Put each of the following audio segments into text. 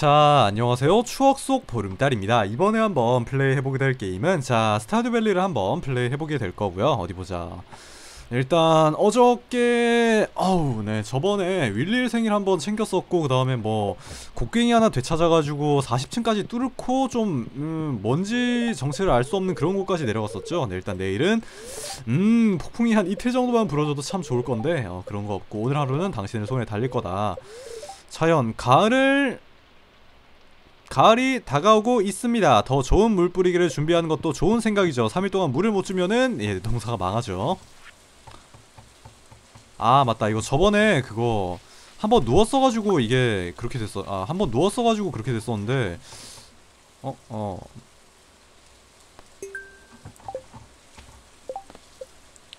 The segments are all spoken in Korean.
자 안녕하세요. 추억 속 보름달입니다. 이번에 한번 플레이 해보게 될 게임은 자 스타듀밸리를 한번 플레이 해보게 될 거고요. 어디 보자. 일단 어저께 아우 네 저번에 윌리 생일 한번 챙겼었고 그 다음에 뭐 곡괭이 하나 되찾아가지고 40층까지 뚫고 좀 음, 뭔지 정체를 알 수 없는 그런 곳까지 내려갔었죠. 네 일단 내일은 음 폭풍이 한 이틀 정도만 불어줘도 참 좋을 건데 어, 그런 거 없고 오늘 하루는 당신의 손에 달릴 거다. 차연 가을을 가을이 다가오고 있습니다. 더 좋은 물 뿌리기를 준비하는 것도 좋은 생각이죠. 3일 동안 물을 못 주면은 예, 농사가 망하죠. 아 맞다 이거 저번에 그거 한번 누웠어가지고 이게 그렇게 됐어. 아 한번 누웠어가지고 그렇게 됐었는데 어 어.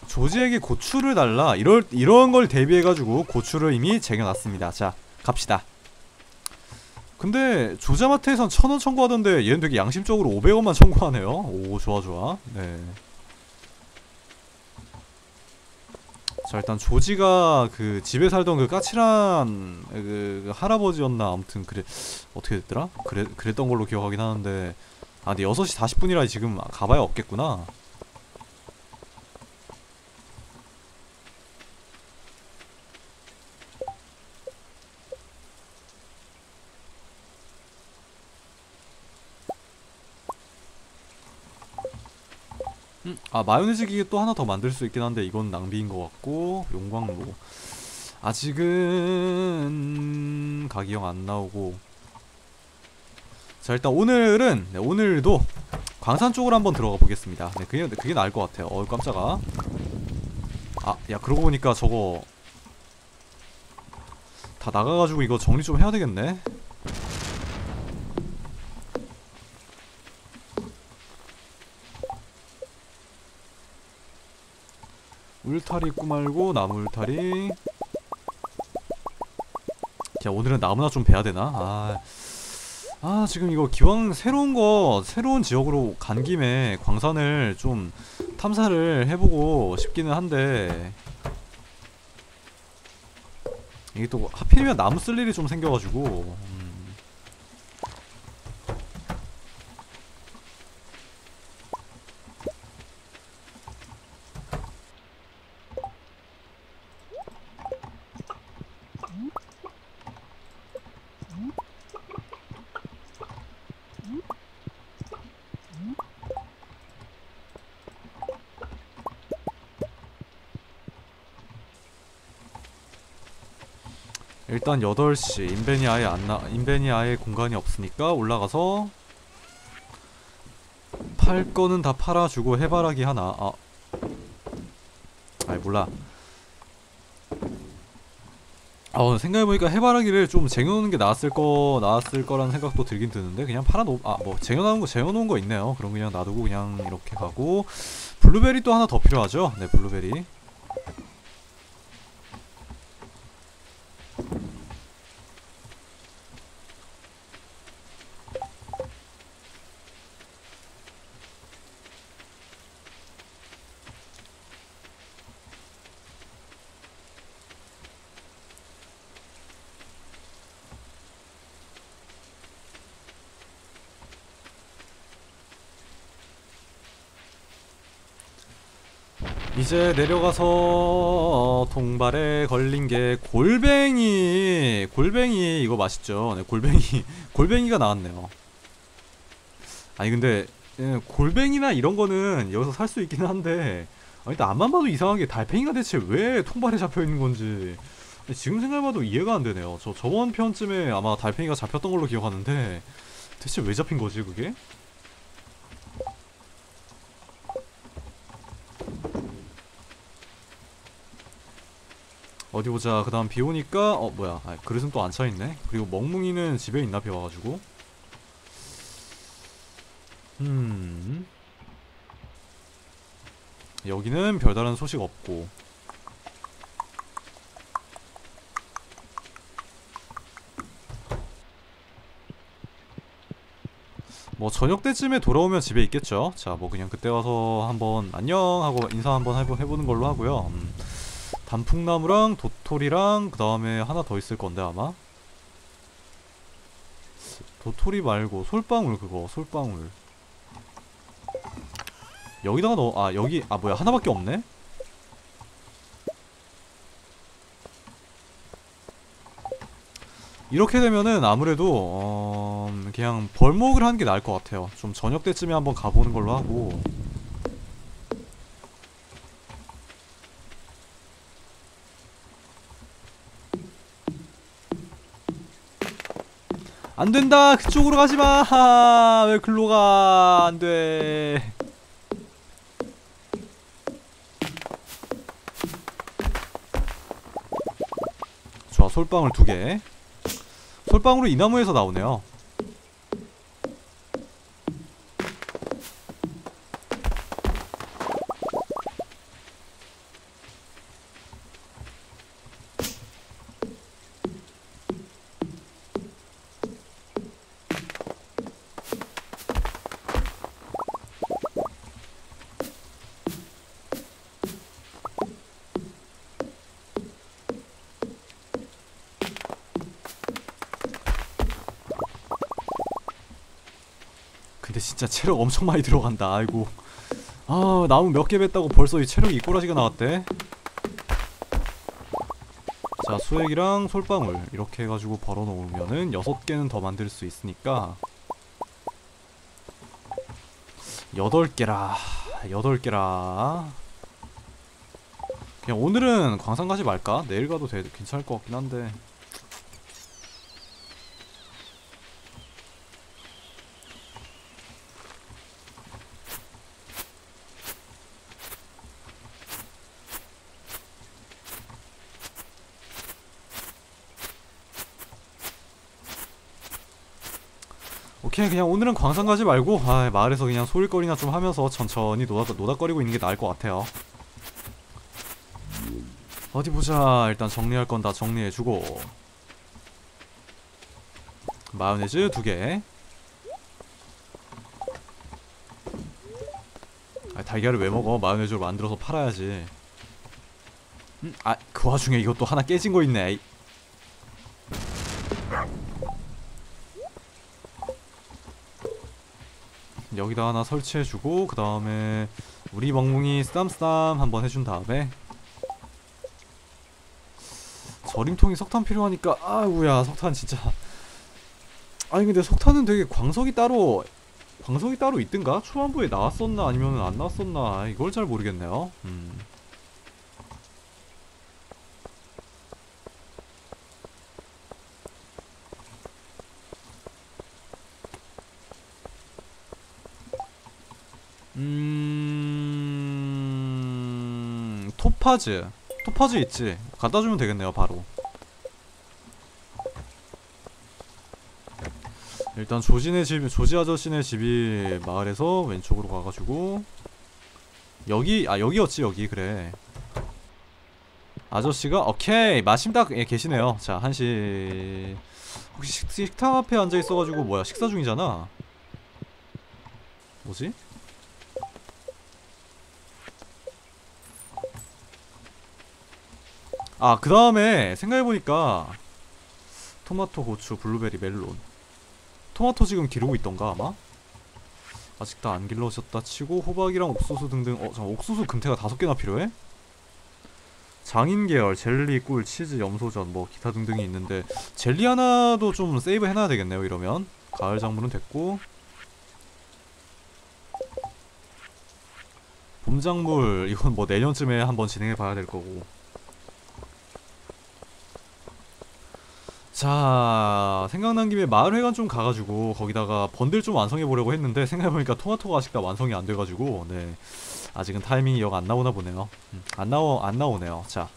조지에게 고추를 달라 이럴 이런 걸 대비해가지고 고추를 이미 쟁여놨습니다. 자 갑시다. 근데 조자마트에선 천원 청구하던데 얘는 되게 양심적으로 500원만 청구하네요 오 좋아 좋아 네. 자 일단 조지가 그 집에 살던 그 까칠한 그, 그 할아버지였나 아무튼 그래 어떻게 됐더라? 그래, 그랬던 걸로 기억하긴 하는데 아 근데 6시 40분이라 지금 가봐야 없겠구나 음, 아 마요네즈 기계 또 하나 더 만들 수 있긴 한데 이건 낭비인 것 같고 용광로. 아직은 가기형 안 나오고. 자 일단 오늘은 네, 오늘도 광산 쪽으로 한번 들어가 보겠습니다. 네 그게, 그게 나을 것 같아요. 어우 깜짝아. 아 야 그러고 보니까 저거 다 나가가지고 이거 정리 좀 해야 되겠네 울타리 있고 말고 나무 울타리 자 오늘은 나무나 좀 베야 되나? 아, 아 지금 이거 기왕 새로운 거 새로운 지역으로 간 김에 광산을 좀 탐사를 해보고 싶기는 한데 이게 또 하필이면 나무 쓸 일이 좀 생겨가지고 음. 일단 8시. 인벤이 아예 안 나, 인벤이 아예 공간이 없으니까 올라가서 팔 거는 다 팔아주고 해바라기 하나. 아. 아이 몰라. 어 생각해보니까 해바라기를 좀 쟁여놓는 게 나았을 거 나았을 거라는 생각도 들긴 드는데 그냥 팔아놓 아뭐 쟁여놓은 거 쟁여놓은 거 있네요. 그럼 그냥 놔두고 그냥 이렇게 가고 블루베리 또 하나 더 필요하죠? 네 블루베리 이제 내려가서 어, 통발에 걸린 게 골뱅이 골뱅이 이거 맛있죠? 네 골뱅이 골뱅이가 나왔네요. 아니 근데 예, 골뱅이나 이런 거는 여기서 살 수 있긴 한데 아니 일단 앞만 봐도 이상하게 달팽이가 대체 왜 통발에 잡혀 있는 건지. 지금 생각해봐도 이해가 안 되네요. 저 저번 편쯤에 아마 달팽이가 잡혔던 걸로 기억하는데 대체 왜 잡힌 거지 그게? 어디 보자. 그 다음 비 오니까, 어, 뭐야. 아, 그릇은 또 안 차있네. 그리고 멍뭉이는 집에 있나, 비 와가지고. 음. 여기는 별다른 소식 없고. 뭐 저녁 때쯤에 돌아오면 집에 있겠죠. 자, 뭐 그냥 그때 와서 한번 안녕 하고 인사 한번 해보, 해보는 걸로 하고요. 음. 단풍나무랑 도토리랑 그 다음에 하나 더 있을 건데 아마? 도토리 말고 솔방울 그거 솔방울. 여기다가 넣어 아 여기 아 뭐야 하나밖에 없네? 이렇게 되면은 아무래도 어 그냥 벌목을 하는 게 나을 것 같아요. 좀 저녁 때쯤에 한번 가보는 걸로 하고 안 된다. 그쪽으로 가지 마 왜 글로 가 안 돼? 좋아 솔방울 두 개. 솔방울은 이 나무에서 나오네요 체력 엄청 많이 들어간다. 아이고. 아 나무 몇 개 뱉다고 벌써 이 체력이 이꼬라지가 나왔대. 자 수액이랑 솔방울 이렇게 해가지고 벌어 놓으면은 여섯 개는 더 만들 수 있으니까 여덟 개라 여덟 개라. 그냥 오늘은 광산 가지 말까? 내일 가도 돼, 괜찮을 것 같긴 한데 오케이 그냥 오늘은 광산 가지 말고 아, 마을에서 그냥 소일거리나 좀 하면서 천천히 노닥, 노닥거리고 있는 게 나을 것 같아요. 어디 보자. 일단 정리할 건 다 정리해주고. 마요네즈 두개. 아, 달걀을 왜 먹어? 마요네즈로 만들어서 팔아야지. 음? 아그 와중에 이것도 하나 깨진 거 있네 아이. 여기다 하나 설치해주고 그 다음에 우리 멍뭉이 쓰담쓰담 한번 해준 다음에 절임통이 석탄 필요하니까 아우야 석탄 진짜 아니 근데 석탄은 되게 광석이 따로 광석이 따로 있든가? 초반부에 나왔었나 아니면 안 나왔었나 이걸 잘 모르겠네요 음. 음... 토파즈. 토파즈 있지. 갖다 주면 되겠네요 바로. 일단 조진의 집 조지 아저씨네 집이 마을에서 왼쪽으로 가가지고 여기 아 여기였지 여기. 그래. 아저씨가 오케이. 마침 딱 예, 계시네요. 자 한시. 혹시 식, 식당 앞에 앉아 있어가지고 뭐야? 식사 중이잖아. 뭐지? 아, 그 다음에 생각해보니까 토마토, 고추, 블루베리, 멜론 토마토 지금 기르고 있던가 아마? 아직 다 안 길러졌다 치고 호박이랑 옥수수 등등 어, 잠깐 옥수수 금태가 다섯 개나 필요해? 장인 계열, 젤리, 꿀, 치즈, 염소젖 뭐 기타 등등이 있는데 젤리 하나도 좀 세이브 해놔야 되겠네요 이러면 가을 작물은 됐고 봄 작물 이건 뭐 내년쯤에 한번 진행해 봐야 될 거고 자 생각난 김에 마을회관 좀 가가지고 거기다가 번들 좀 완성해 보려고 했는데 생각해보니까 토마토가 아직 다 완성이 안 돼가지고 네. 아직은 타이밍이 영 안 나오나 보네요. 음, 안 나오 안 나오네요. 자.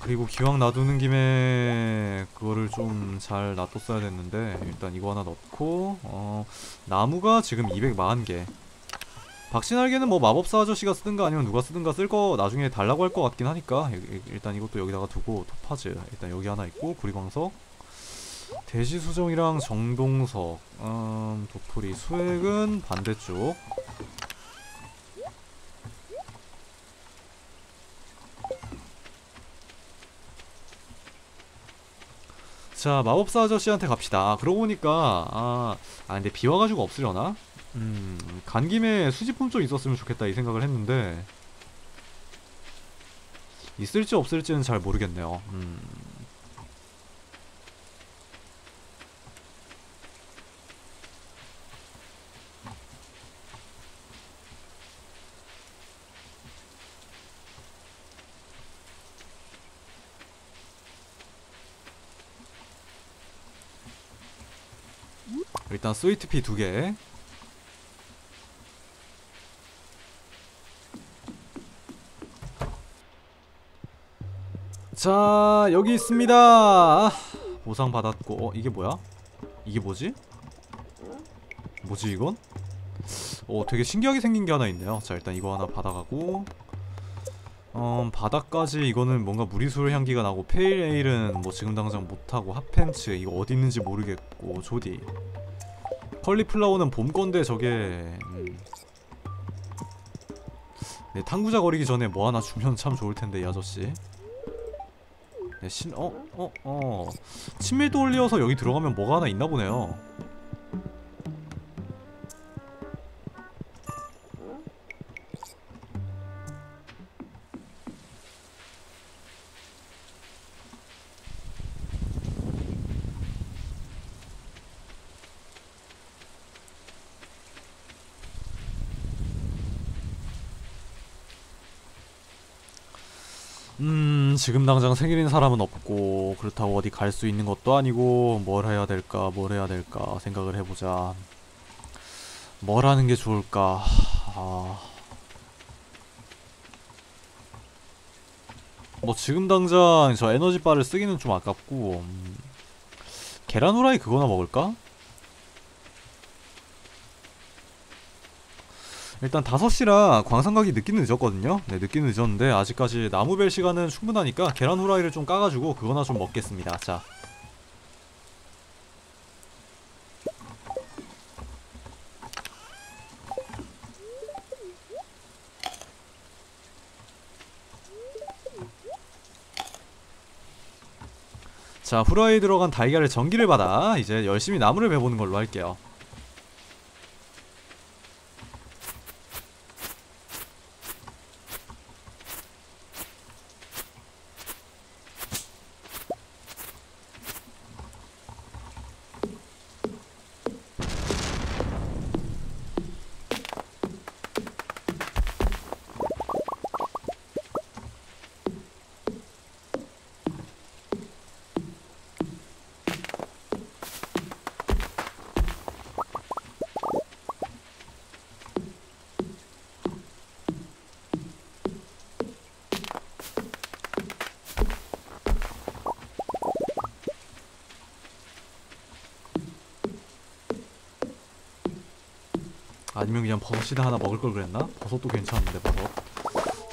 그리고 기왕 놔두는 김에 그거를 좀 잘 놔뒀어야 됐는데 일단 이거 하나 넣고 어 나무가 지금 240개 박신할게는 뭐 마법사 아저씨가 쓰든가 아니면 누가 쓰든가 쓸 거 나중에 달라고 할 것 같긴 하니까 일단 이것도 여기다가 두고 토파즈. 일단 여기 하나 있고 구리광석. 대시수정이랑 정동석. 음, 도풀이 수액은 반대쪽. 자 마법사 아저씨한테 갑시다. 아, 그러고 보니까 아, 아 근데 비 와가지고 없으려나? 음 간 김에 수집품 좀 있었으면 좋겠다 이 생각을 했는데 있을지 없을지는 잘 모르겠네요 음. 일단 스위트피 두개 자 여기 있습니다 보상 받았고 어 이게 뭐야? 이게 뭐지? 뭐지 이건? 어 되게 신기하게 생긴 게 하나 있네요 자 일단 이거 하나 받아가고 음 바닥까지 이거는 뭔가 무리수를 향기가 나고 페일에일은 뭐 지금 당장 못하고 핫팬츠 이거 어디 있는지 모르겠고 조디 컬리플라워는 봄 건데 저게 음. 네, 탕구자 거리기 전에 뭐 하나 주면 참 좋을 텐데 이 아저씨. 네, 신, 어, 어, 어. 친밀도 올려서 여기 들어가면 뭐가 하나 있나 보네요. 지금 당장 생일인 사람은 없고 그렇다고 어디 갈 수 있는 것도 아니고 뭘 해야 될까, 뭘 해야 될까 생각을 해보자. 뭘 하는 게 좋을까? 아. 뭐 지금 당장 저 에너지바를 쓰기는 좀 아깝고 음, 계란 후라이 그거나 먹을까? 일단 5시라 광산 가기 늦긴 늦었거든요. 네 늦긴 늦었는데 아직까지 나무 벨 시간은 충분하니까 계란 후라이를 좀 까가지고 그거나 좀 먹겠습니다. 자. 자, 후라이 들어간 달걀을 전기를 받아 이제 열심히 나무를 베보는 걸로 할게요. 아니면 그냥 버섯이나 하나 먹을 걸 그랬나? 버섯도 괜찮은데 버섯.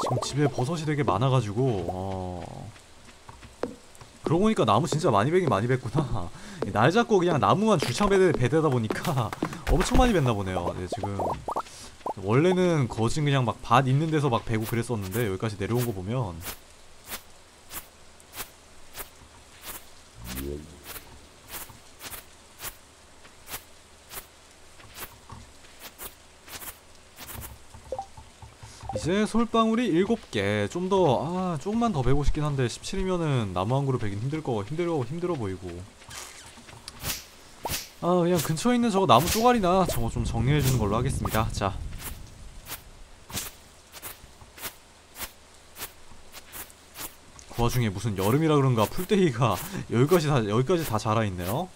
지금 집에 버섯이 되게 많아가지고 어... 그러고 보니까 나무 진짜 많이 베긴 많이 뱄구나. 날 잡고 그냥 나무만 줄창 배대, 배대다 보니까 엄청 많이 뱄나 보네요. 네, 지금. 원래는 거진 그냥 막 밭 있는 데서 막 베고 그랬었는데 여기까지 내려온 거 보면 이제 솔방울이 7개. 좀 더 아 조금만 더 베고 싶긴 한데 17이면은 나무 한 그루 베긴 힘들 거 힘들어 힘들어 보이고. 아 그냥 근처에 있는 저거 나무 쪼가리나 저거 좀 정리해주는 걸로 하겠습니다. 자. 그 와중에 무슨 여름이라 그런가 풀떼기가 여기까지 다 여기까지 다 자라있네요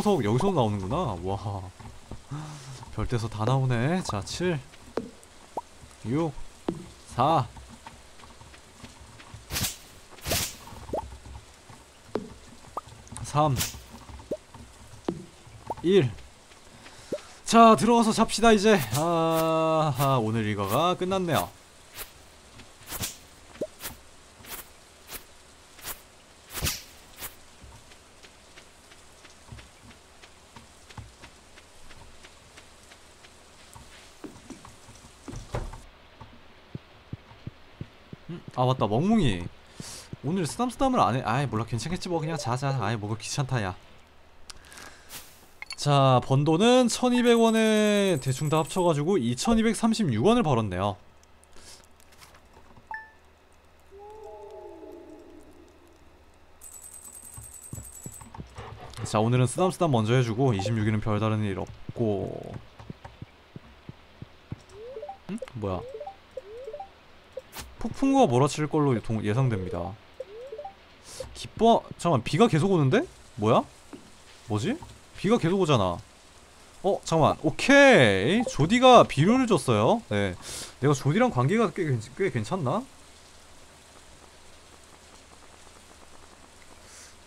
정동석 여기서 나오는구나. 와. 별대서 다 나오네. 자 7 6 4 3 1 자 들어가서 잡시다 이제. 아, 아 오늘 이거가 끝났네요 아 맞다. 멍뭉이. 오늘 쓰담쓰담을 안해. 아이 몰라. 괜찮겠지 뭐. 그냥 자자. 아이 뭐가 귀찮다 야. 자, 번 돈은 1200원에 대충 다 합쳐가지고 2236원을 벌었네요. 자, 오늘은 쓰담쓰담 먼저 해주고 26일은 별다른 일 없고. 응? 뭐야 폭풍우가 몰아칠 걸로 동, 예상됩니다. 기뻐... 잠깐만 비가 계속 오는데? 뭐야? 뭐지? 비가 계속 오잖아 어 잠깐만 오케이 조디가 비료를 줬어요 네 내가 조디랑 관계가 꽤, 꽤 괜찮나?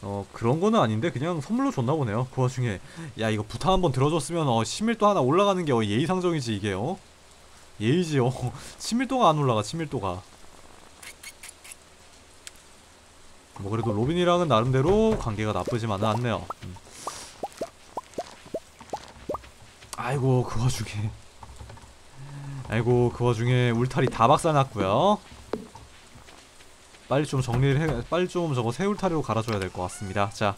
어 그런 거는 아닌데 그냥 선물로 줬나 보네요 그 와중에 야 이거 부타 한번 들어줬으면 어 친밀도 하나 올라가는 게 어, 예의상정이지 이게 어 예의지요 친밀도가 안 올라가 친밀도가 뭐 그래도 로빈이랑은 나름대로 관계가 나쁘지만은 않네요. 음. 아이고 그 와중에. 아이고 그 와중에 울타리 다 박살났고요. 빨리 좀 정리를 해 빨리 좀 저거 새 울타리로 갈아줘야 될 것 같습니다. 자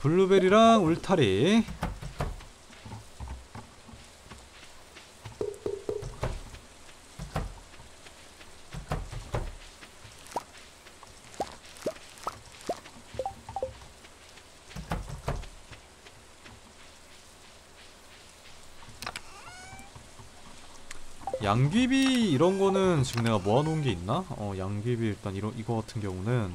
블루베리랑 울타리 양귀비 이런 거는 지금 내가 모아놓은 게 있나? 어 양귀비 일단 이런 이거 같은 경우는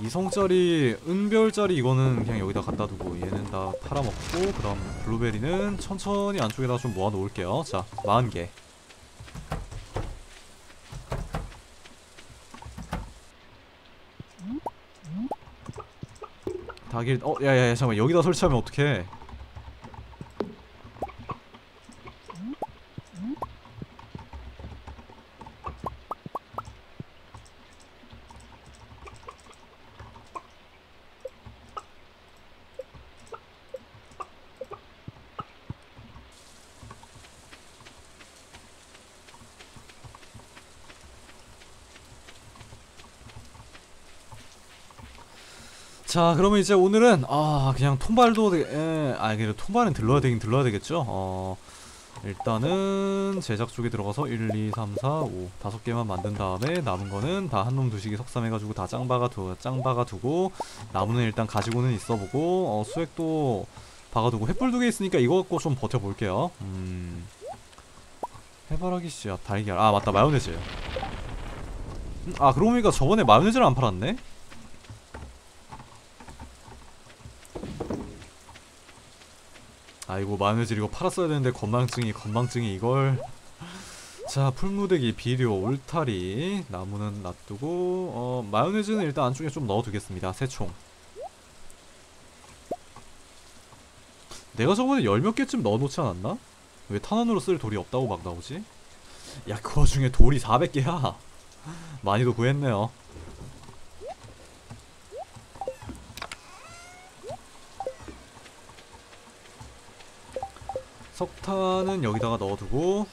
이성짜리 은별짜리 이거는 그냥 여기다 갖다 두고 얘는 다 팔아먹고 그 다음 블루베리는 천천히 안쪽에다 좀 모아 놓을게요. 자 40개. 다길 어 야야야 잠깐만. 여기다 설치하면 어떡해 자 그러면 이제 오늘은 아 그냥 통발도 되, 에, 아 그래도 통발은 들러야 되긴 들러야 되겠죠? 어 일단은 제작 쪽에 들어가서 1, 2, 3, 4, 5 다섯 개만 만든 다음에 남은 거는 다 한놈 두시기 석삼해가지고 다 짱박아 두 짱박아 두고 나무는 일단 가지고는 있어보고 어 수액도 박아두고 횃불 두 개 있으니까 이거 갖고 좀 버텨볼게요. 음 해바라기 씨앗 달걀. 아 맞다 마요네즈 음, 아 그러고 보니까 저번에 마요네즈를 안 팔았네 아이고 마요네즈 이거 팔았어야 되는데 건망증이 건망증이 이걸. 자 풀무대기 비료 울타리 나무는 놔두고 어 마요네즈는 일단 안쪽에 좀 넣어두겠습니다. 세총. 내가 저번에 열 몇 개쯤 넣어놓지 않았나? 왜 탄환으로 쓸 돌이 없다고 막 나오지? 야 그 와중에 돌이 400개야. 많이도 구했네요 석탄은 여기다가 넣어두고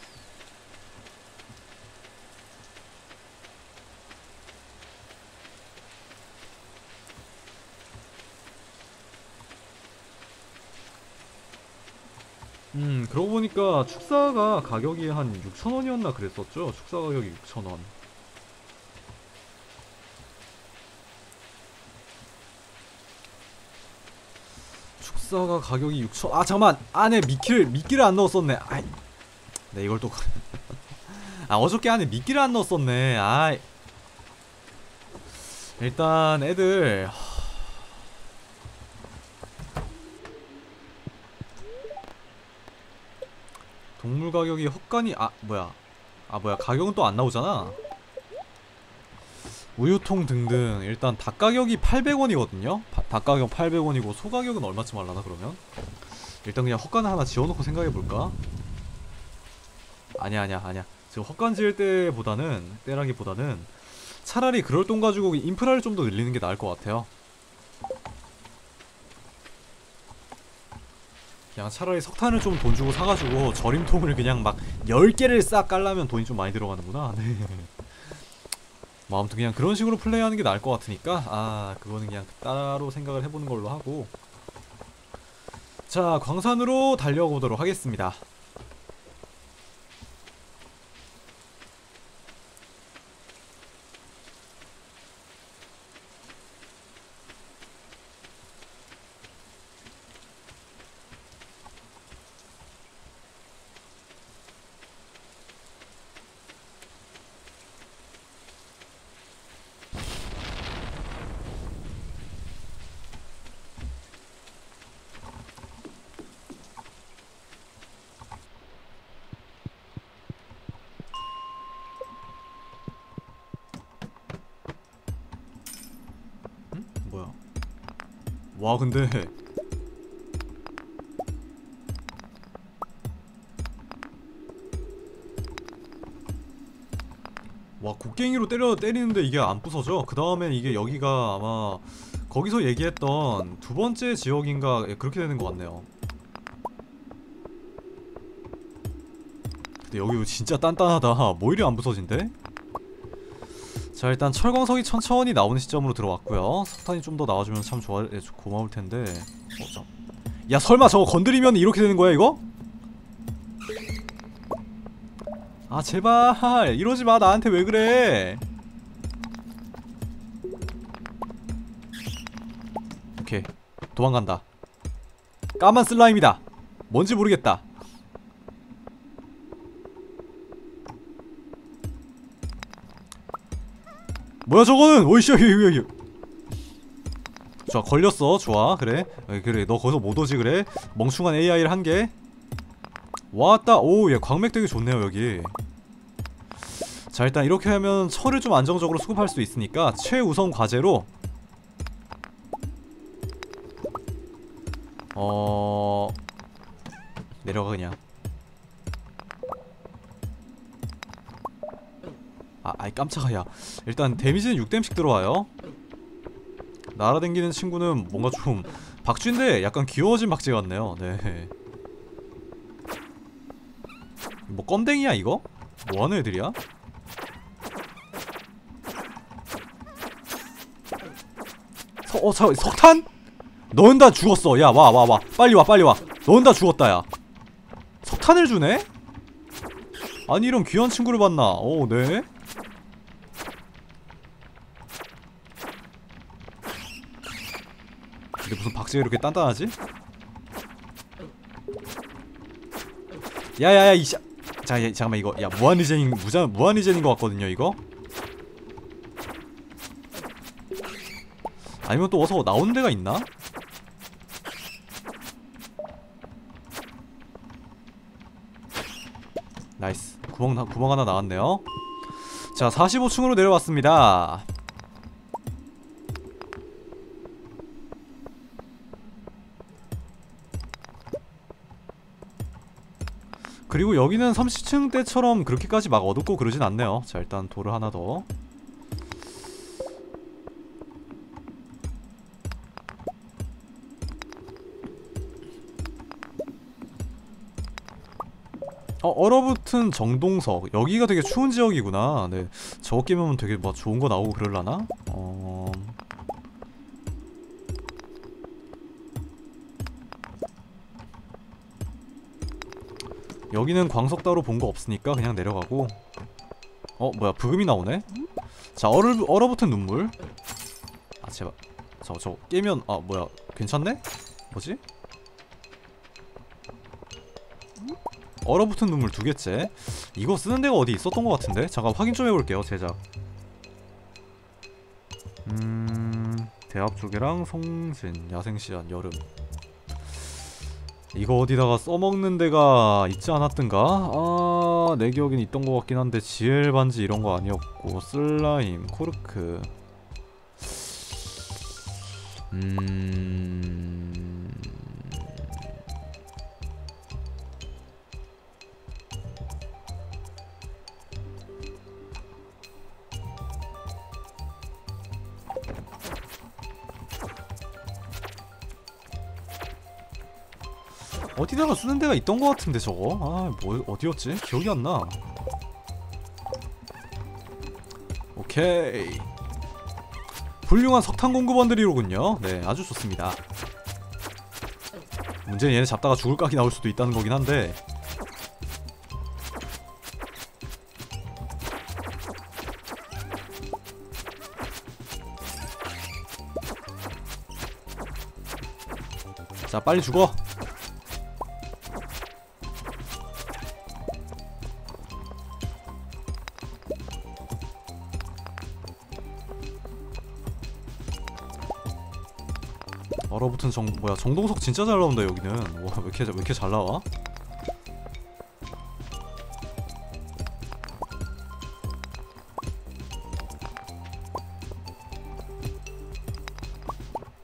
음 그러고 보니까 축사가 가격이 한 6천원이었나 그랬었죠? 축사 가격이 6천원 축사가 가격이 6천 아 잠깐만. 안에 미끼를 미끼를 안 넣었었네. 아이. 네 이걸 또 아 어저께 안에 미끼를 안 넣었었네. 아이. 일단 애들 동물 가격이 헛간이 아 뭐야. 아 뭐야. 가격은 또 안 나오잖아 우유통 등등 일단 닭 가격이 800원이거든요. 닭 가격 800원이고 소 가격은 얼마쯤 할라나 그러면? 일단 그냥 헛간 하나 지어놓고 생각해볼까? 아니야 아니야 아니야. 지금 헛간 지을 때보다는 때라기보다는 차라리 그럴 돈 가지고 인프라를 좀 더 늘리는 게 나을 것 같아요. 그냥 차라리 석탄을 좀 돈 주고 사가지고 절임통을 그냥 막 10개를 싹 깔라면 돈이 좀 많이 들어가는구나. 네. 뭐 아무튼 그냥 그런 식으로 플레이하는 게 나을 것 같으니까 아 그거는 그냥 따로 생각을 해보는 걸로 하고. 자 광산으로 달려보도록 하겠습니다 뭐야 와 근데. 와 곡괭이로 때려 때리는데 이게 안 부서져? 그 다음에 이게 여기가 아마 거기서 얘기했던 두 번째 지역인가 예, 그렇게 되는 것 같네요. 근데 여기 진짜 단단하다. 뭐 이리 안 부서진대? 자 일단 철광석이 천천히 나오는 시점으로 들어왔고요. 석탄이 좀 더 나와주면 참 좋아 예, 고마울 텐데. 어, 참. 야 설마 저거 건드리면 이렇게 되는 거야 이거? 아 제발. 이러지 마. 나한테 왜 그래? 오케이. 도망간다. 까만 슬라임이다. 뭔지 모르겠다 뭐야 저거는? 오이씨 여기 좋아 걸렸어. 좋아 그래. 어, 그래. 너 거기서 못 오지 그래? 멍충한 AI를 한 개 왔다. 오얘 광맥 되게 좋네요 여기. 자 일단 이렇게 하면 철을 좀 안정적으로 수급할 수 있으니까 최우선 과제로. 어 내려가 그냥 아 아이 깜짝아 야 일단 데미지는 6댐씩 들어와요 날아댕기는 친구는 뭔가 좀 박쥐인데 약간 귀여워진 박쥐 같네요 네 뭐 껌댕이야 이거? 뭐하는 애들이야? 서, 어, 서, 석탄? 너는 다 죽었어 야 와 와와 빨리 와 빨리 와 너는 다 죽었다 야 석탄을 주네? 아니 이런 귀한 친구를 봤나 어 네. 근데 무슨 박쥐가 이렇게 단단하지? 야야야 이샤 자 야, 잠깐만 이거 야 무한리젠인 무자 무한리젠인 것 같거든요 이거 아니면 또 어서 나오는 데가 있나? Nice 구멍 나- 구멍 하나 나왔네요 자 45층으로 내려왔습니다 그리고 여기는 30층 때처럼 그렇게까지 막 어둡고 그러진 않네요. 자 일단 돌을 하나 더. 어, 얼어붙은 정동석. 여기가 되게 추운 지역이구나. 네 저거 끼면 되게 뭐 좋은 거 나오고 그럴라나? 어... 여기는 광석 따로 본 거 없으니까 그냥 내려가고 어 뭐야 부금이 나오네? 자 얼어, 얼어붙은 눈물 아 제발 저거 저거 깨면 아 뭐야 괜찮네? 뭐지? 얼어붙은 눈물 두 개째 이거 쓰는 데가 어디 있었던 것 같은데? 잠깐 확인 좀 해볼게요 제작 음... 대합 조개랑 송진, 야생시안, 여름 이거 어디다가 써먹는 데가 있지 않았던가? 아... 내 기억엔 있던 것 같긴 한데 지엘 반지 이런 거 아니었고 슬라임, 코르크 음... 어디다가 쓰는 데가 있던 것 같은데 저거? 아 뭐 어디였지? 기억이 안나. 오케이. 훌륭한 석탄 공급원들이로군요. 네 아주 좋습니다. 문제는 얘네 잡다가 죽을 각이 나올 수도 있다는 거긴 한데. 자 빨리 죽어 얼어붙은 정 뭐야 정동석 진짜 잘 나온다 여기는 와 왜 이렇게 왜 이렇게 잘 나와?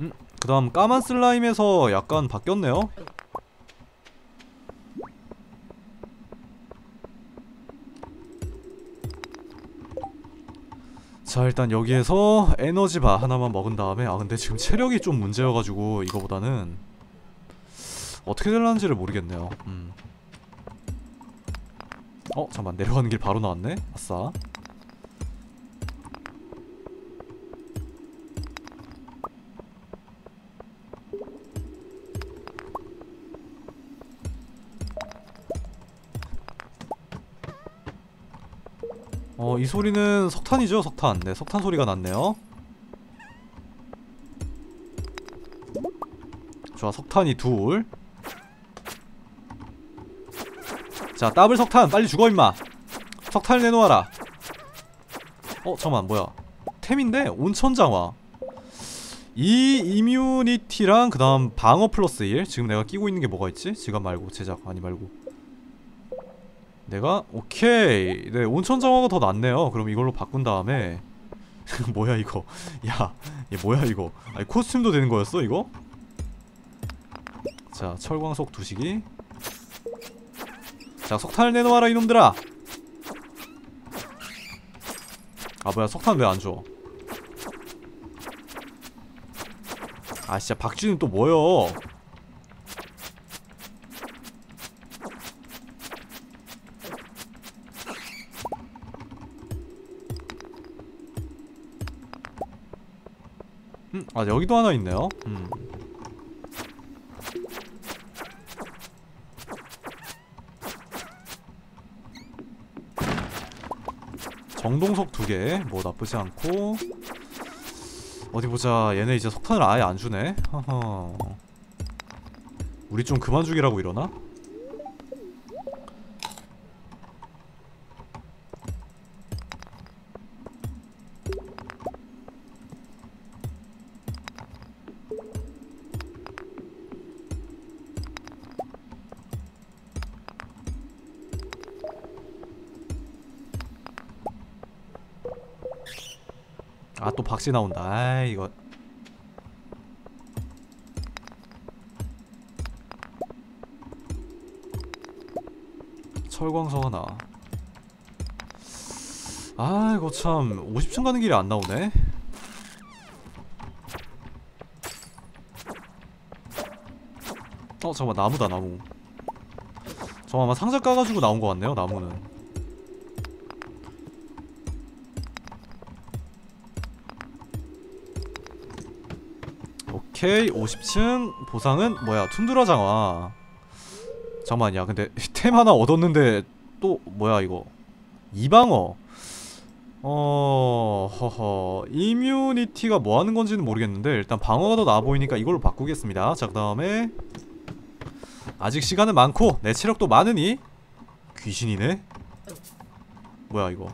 음 그 다음 까만 슬라임에서 약간 바뀌었네요. 일단 여기에서 에너지바 하나만 먹은 다음에 아 근데 지금 체력이 좀 문제여가지고 이거보다는 어떻게 될란지를 모르겠네요. 음. 어 잠깐 내려가는 길 바로 나왔네. 아싸 이 소리는 석탄이죠, 석탄. 네, 석탄 소리가 났네요. 좋아, 석탄이 둘. 자, 더블 석탄, 빨리 죽어, 임마. 석탄을 내놓아라. 어, 잠깐만, 뭐야. 템인데? 온천장화. 이 immunity랑 그 다음 방어 플러스 1. 지금 내가 끼고 있는 게 뭐가 있지? 지갑 말고, 제작, 아니 말고. 내가? 오케이. 네 온천 정화가 더 낫네요. 그럼 이걸로 바꾼 다음에. 뭐야 이거? 야 얘 뭐야 이거? 아니 코스튬도 되는 거였어 이거? 자 철광석 두시기. 자 석탄을 내놓아라 이놈들아! 아 뭐야 석탄 왜 안 줘? 아 진짜 박쥐는 또 뭐여 아 여기도 하나 있네요. 음. 정동석 두 개, 뭐 나쁘지 않고 어디 보자. 얘네 이제 석탄을 아예 안 주네. 허허. 우리 좀 그만 죽이라고 이러나? 박씨 나온다. 아 이거 철광석 하나. 아 이거 참 50층 가는 길이 안 나오네. 어 잠깐만 나무다 나무. 저 아마 상자 까가지고 나온 것 같네요 나무는. 오케이 50층 보상은 뭐야? 툰드라 장화. 잠깐만 야 근데 템 하나 얻었는데 또 뭐야 이거? 이방어. 어... 허허. 이뮤니티가 뭐 하는 건지는 모르겠는데 일단 방어가 더 나아 보이니까 이걸로 바꾸겠습니다. 자 그 다음에 아직 시간은 많고 내 체력도 많으니 귀신이네. 뭐야 이거?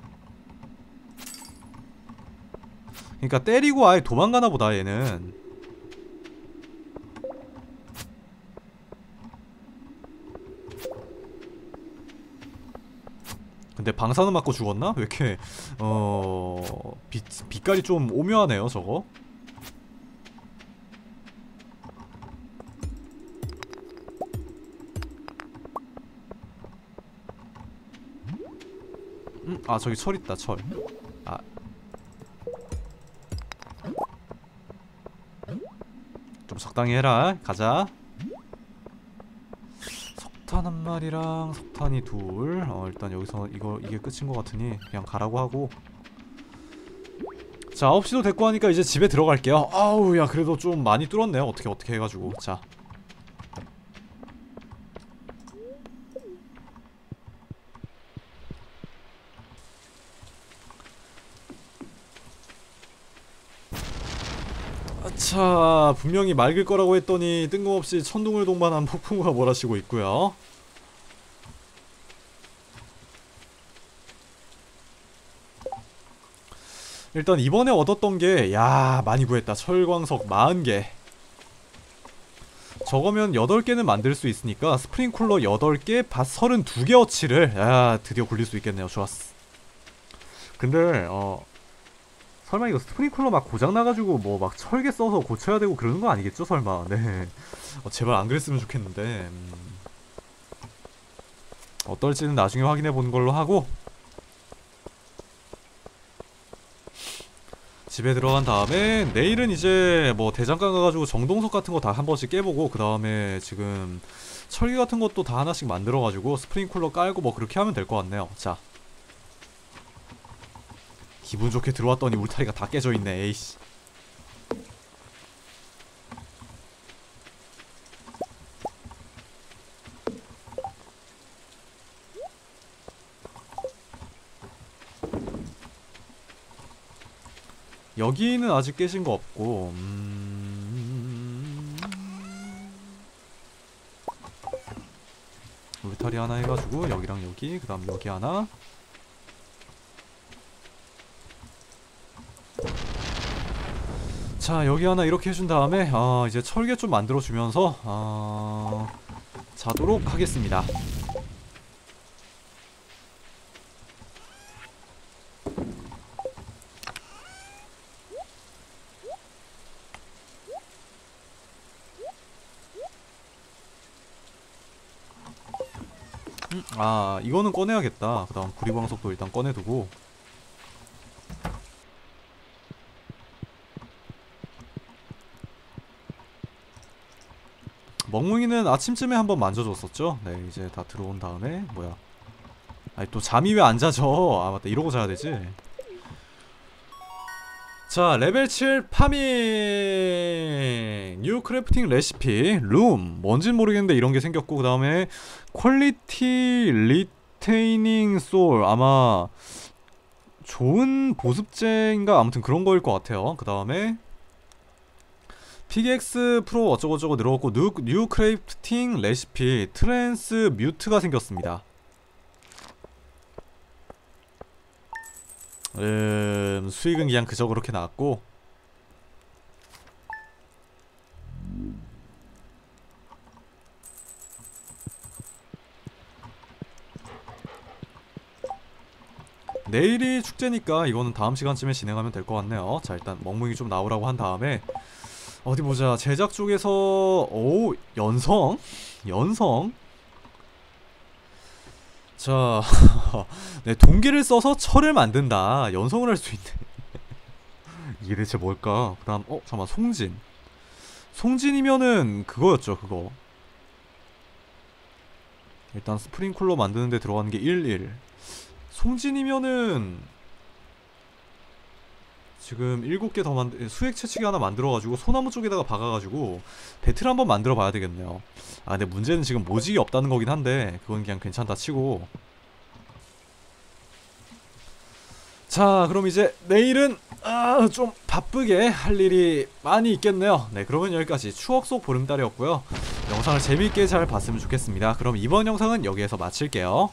그니까 때리고 아예 도망가나 보다 얘는 근데 방사능 맞고 죽었나? 왜 이렇게 어... 빛, 빛깔이 좀 오묘하네요 저거 음? 아 저기 철 있다 철 아. 좀 적당히 해라 가자 석탄 한 마리랑 석탄이 둘. 어 일단 여기서 이거 이게 끝인 것 같으니 그냥 가라고 하고. 자 9시도 됐고 하니까 이제 집에 들어갈게요 아우 야 그래도 좀 많이 뚫었네요 어떻게 어떻게 해가지고 자 자 분명히 맑을 거라고 했더니 뜬금없이 천둥을 동반한 폭풍우가 몰아치고 있고요. 일단 이번에 얻었던 게 야 많이 구했다. 철광석 40개. 저거면 8개는 만들 수 있으니까 스프링쿨러 8개 밭 32개 어치를 야 드디어 굴릴 수 있겠네요. 좋았어. 근데 어 설마 이거 스프링쿨러 막 고장나가지고 뭐 막 철개 써서 고쳐야 되고 그러는 거 아니겠죠 설마? 네. 어, 제발 안 그랬으면 좋겠는데. 음. 어떨지는 나중에 확인해 보는 걸로 하고. 집에 들어간 다음에 내일은 이제 뭐 대장간 가가지고 정동석 같은 거 다 한 번씩 깨보고 그 다음에 지금 철기 같은 것도 다 하나씩 만들어가지고 스프링쿨러 깔고 뭐 그렇게 하면 될 것 같네요. 자 기분 좋게 들어왔더니 울타리가 다 깨져있네 에이씨. 여기는 아직 깨진 거 없고 음... 울타리 하나 해가지고 여기랑 여기 그 다음 여기 하나 자 여기 하나 이렇게 해준 다음에 아 이제 철개 좀 만들어 주면서 아 자도록 하겠습니다. 음, 아 이거는 꺼내야겠다. 그 다음 구리광석도 일단 꺼내두고 멍뭉이는 아침쯤에 한번 만져줬었죠? 네 이제 다 들어온 다음에 뭐야. 아니 또 잠이 왜 안 자죠? 아 맞다. 이러고 자야 되지. 자 레벨 7 Farming! New crafting recipe. Loom. 뭔진 모르겠는데 이런 게 생겼고 그 다음에 Quality Retaining Soil. 아마 좋은 보습제인가? 아무튼 그런 거일 것 같아요. 그 다음에 Pickaxe pro 어쩌고저쩌고 늘어갔고 New, new crafting recipe Transmute가 생겼습니다. 음, 수익은 그냥 그저 그렇게 나왔고. 내일이 축제니까 이거는 다음 시간쯤에 진행하면 될 것 같네요. 자 일단 멍멍이 좀 나오라고 한 다음에 어디 보자 제작 쪽에서 오 연성? 연성? 자, 네, 동기를 써서 철을 만든다. 연성을 할 수 있네. 이게 대체 뭘까? 그 다음, 어, 잠깐만, 송진. 송진이면은 그거였죠, 그거. 일단 스프링쿨러 만드는데 들어가는 게 11. 송진이면은 지금 7개 더 만들 수액 채취기 하나 만들어가지고 소나무 쪽에다가 박아가지고 배틀 한번 만들어 봐야 되겠네요. 아 근데 문제는 지금 모직이 없다는 거긴 한데 그건 그냥 괜찮다 치고. 자 그럼 이제 내일은 아, 좀 바쁘게 할 일이 많이 있겠네요. 네 그러면 여기까지 추억 속 보름달이었고요. 영상을 재밌게 잘 봤으면 좋겠습니다. 그럼 이번 영상은 여기에서 마칠게요